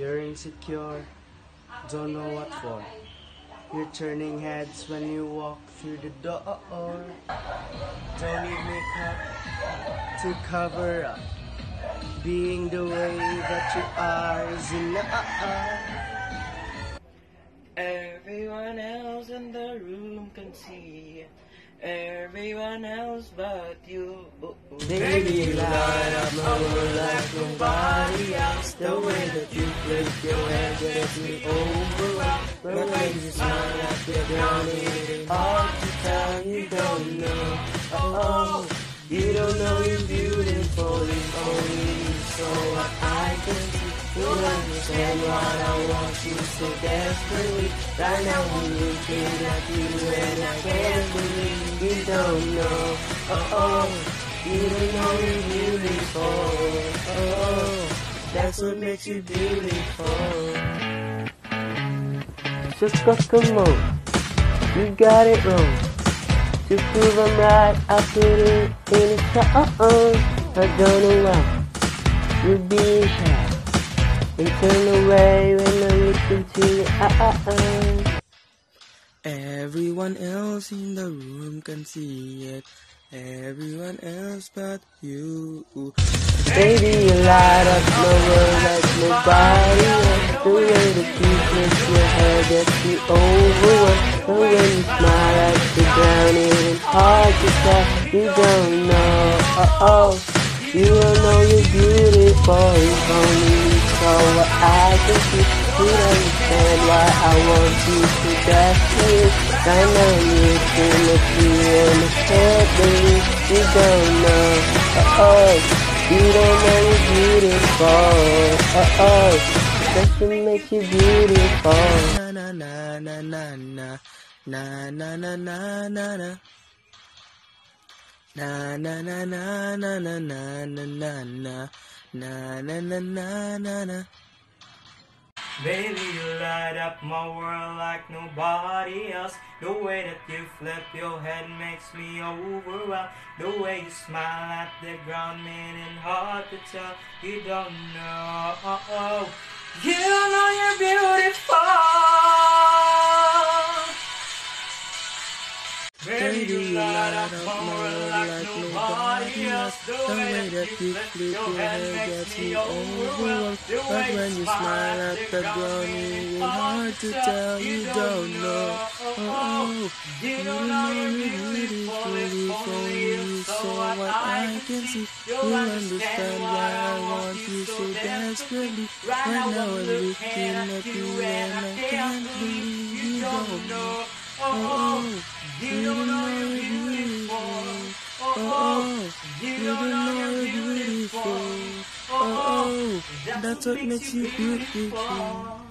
You're insecure, don't know what for. You're turning heads when you walk through the door. Don't need makeup to cover up. Being the way that you are is enough. Everyone else in the room can see. Everyone else but you. Baby, light up my like nobody me overwhelmed. But when you smile at the ain't hard to tell you don't know. Oh, you don't know you're beautiful if only what I can. You understand what I want you so desperately. Right now I'm you and I can't believe you don't know. Oh, oh, you don't know you're beautiful. Oh, oh, that's what makes you beautiful. Just got come on, you got it wrong. To prove I'm right, I put it in a song. Uh-uh, I don't know why you're being shy and turn away when I look into your eyes. Everyone else in the room can see it. Everyone else but you. Baby, you light up my world like nobody else. Do you twist your hair gets me overwhelmed. But when you smile at the it hard to tell. You don't know, oh oh. You don't know you're beautiful if only you saw what I can see. You don't understand why I want you to so desperately. I know you're looking at you and I can't you don't know, oh oh. You don't know you're beautiful, oh That's what makes you beautiful. Na na na na na na na na na na na na. Na na na na na na na na na na na na na na na na Baby, you light up my world like nobody else. The way that you flip your head makes me overwhelmed. The way you smile at the ground, man, and hard to tell. You don't know. You know you're beautiful. Baby, you light up my world like nobody else. The way that you flip your head gets me overwhelmed. But when you smile at the it's hard to tell you don't know. Oh, oh, you know you're beautiful I can see. You'll understand why I want you so desperately. Right now I'm looking at you and I can't believe you don't know. Oh, oh, you don't know you're beautiful. Oh, oh, you don't know you're beautiful. Oh, oh, that's what makes you beautiful.